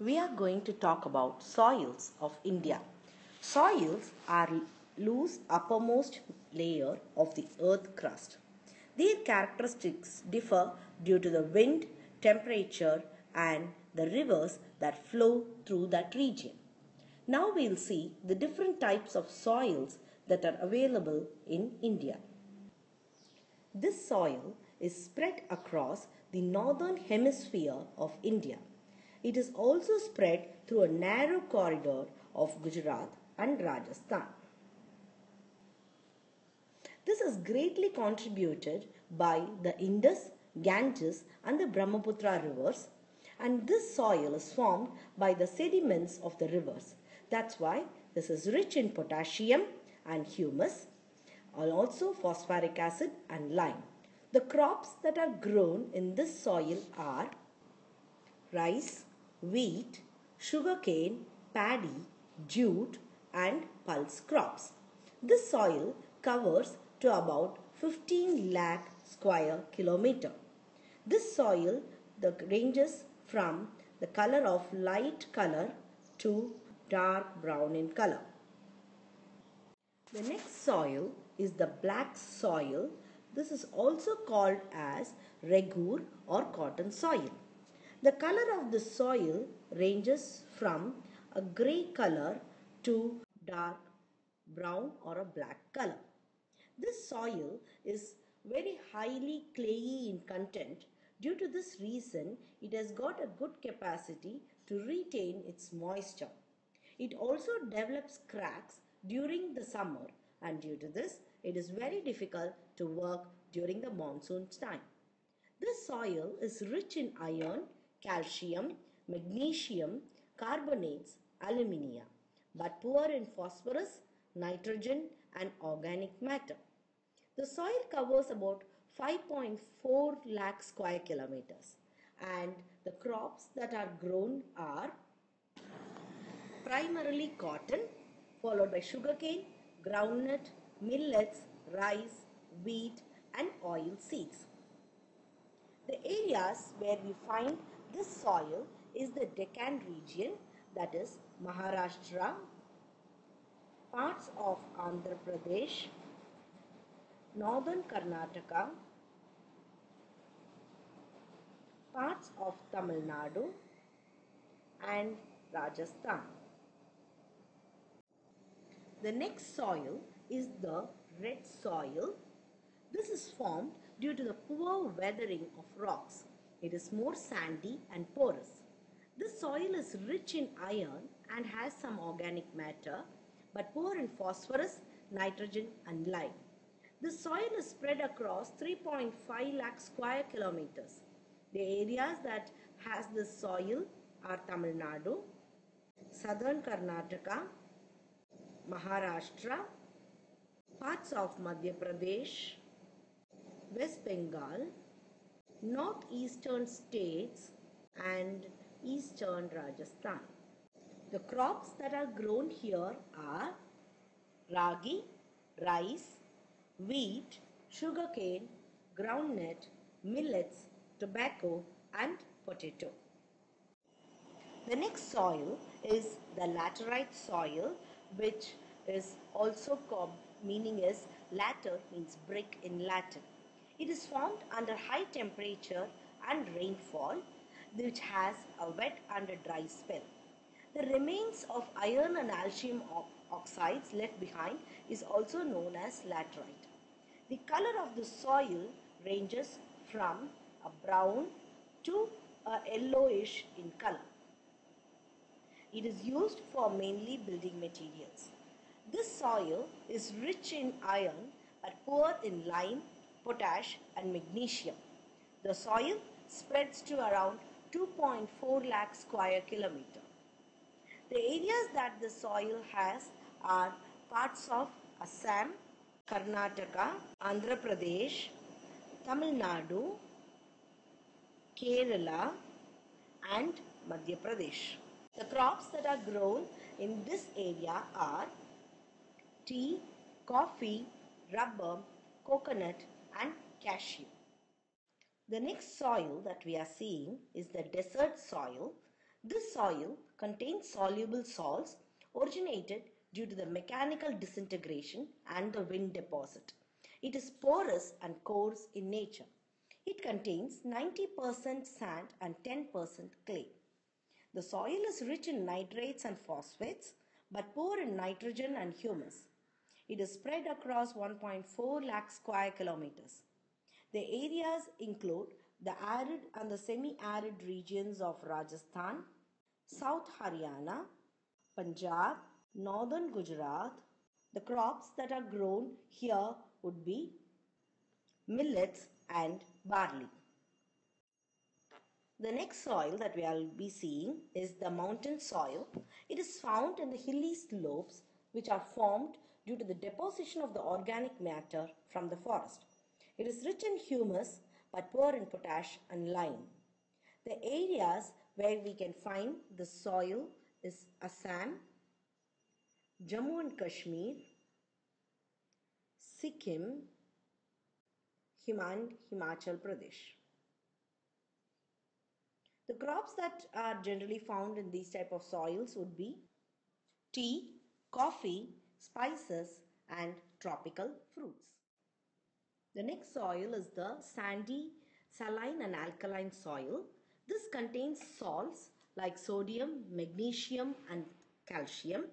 we are going to talk about soils of India. Soils are loose uppermost layer of the earth crust. Their characteristics differ due to the wind, temperature and the rivers that flow through that region. Now we'll see the different types of soils that are available in India. This soil is spread across the northern hemisphere of India. It is also spread through a narrow corridor of Gujarat and Rajasthan. This is greatly contributed by the Indus, Ganges and the Brahmaputra rivers and this soil is formed by the sediments of the rivers. That's why this is rich in potassium and humus and also phosphoric acid and lime. The crops that are grown in this soil are rice, wheat, sugarcane, paddy, jute and pulse crops. This soil covers to about 15 lakh square kilometer. This soil the ranges from the color of light color to dark brown in color. The next soil is the black soil. This is also called as regur or cotton soil. The color of the soil ranges from a grey color to dark brown or a black color. This soil is very highly clayey in content. Due to this reason, it has got a good capacity to retain its moisture. It also develops cracks during the summer and due to this, it is very difficult to work during the monsoon time. This soil is rich in iron, calcium, magnesium, carbonates, alumina, but poor in phosphorus, nitrogen and organic matter. The soil covers about 5.4 lakh square kilometers and the crops that are grown are primarily cotton followed by sugarcane, groundnut, millets, rice, wheat and oil seeds. The areas where we find this soil is the Deccan region that is Maharashtra, parts of Andhra Pradesh, northern Karnataka, parts of Tamil Nadu and Rajasthan. The next soil is the red soil. This is formed due to the poor weathering of rocks. It is more sandy and porous. This soil is rich in iron and has some organic matter but poor in phosphorus, nitrogen and lime. The soil is spread across 3.5 lakh square kilometers. The areas that has this soil are Tamil Nadu, southern Karnataka, Maharashtra, parts of Madhya Pradesh, West Bengal, northeastern states and eastern Rajasthan. The crops that are grown here are ragi, rice, wheat, sugarcane, groundnut, millets, tobacco and potato. The next soil is the laterite soil which is also called meaning is later means brick in Latin. It is formed under high temperature and rainfall which has a wet and a dry spell. The remains of iron and calcium oxides left behind is also known as laterite. The color of the soil ranges from a brown to a yellowish in color. It is used for mainly building materials. This soil is rich in iron but poor in lime, potash and magnesium. The soil spreads to around 2.4 lakh square kilometer. The areas that the soil has are parts of Assam, Karnataka, Andhra Pradesh, Tamil Nadu, Kerala and Madhya Pradesh. The crops that are grown in this area are tea, coffee, rubber, coconut and cashew. The next soil that we are seeing is the desert soil. This soil contains soluble salts originated due to the mechanical disintegration and the wind deposit. It is porous and coarse in nature. It contains 90% sand and 10% clay. The soil is rich in nitrates and phosphates but poor in nitrogen and humus. It is spread across 1.4 lakh square kilometers. The areas include the arid and the semi-arid regions of Rajasthan, South Haryana, Punjab, Northern Gujarat. The crops that are grown here would be millets and barley. The next soil that we will be seeing is the mountain soil. It is found in the hilly slopes which are formed due to the deposition of the organic matter from the forest. It is rich in humus but poor in potash and lime. The areas where we can find the soil is Assam, Jammu and Kashmir, Sikkim, Himachal Pradesh. The crops that are generally found in these type of soils would be tea, coffee, spices and tropical fruits. The next soil is the sandy, saline and alkaline soil. This contains salts like sodium, magnesium and calcium.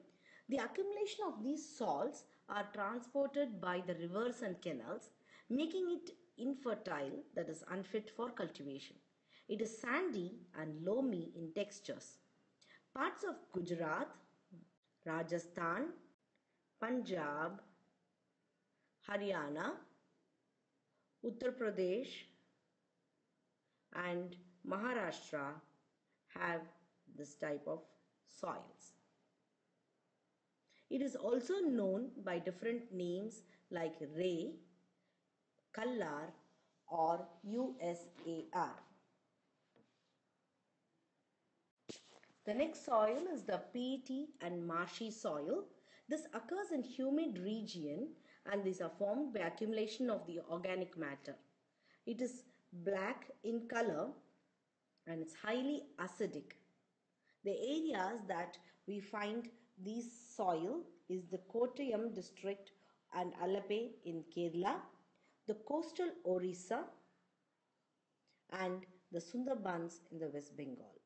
The accumulation of these salts are transported by the rivers and canals making it infertile that is unfit for cultivation. It is sandy and loamy in textures. Parts of Gujarat, Rajasthan, Punjab, Haryana, Uttar Pradesh and Maharashtra have this type of soils. It is also known by different names like Reh, Kallar or USAR. The next soil is the peaty and marshy soil. This occurs in humid region and these are formed by accumulation of the organic matter. It is black in color and it's highly acidic. The areas that we find this soil is the Kottayam district and Alleppey in Kerala, the coastal Orissa and the Sundarbans in the West Bengal.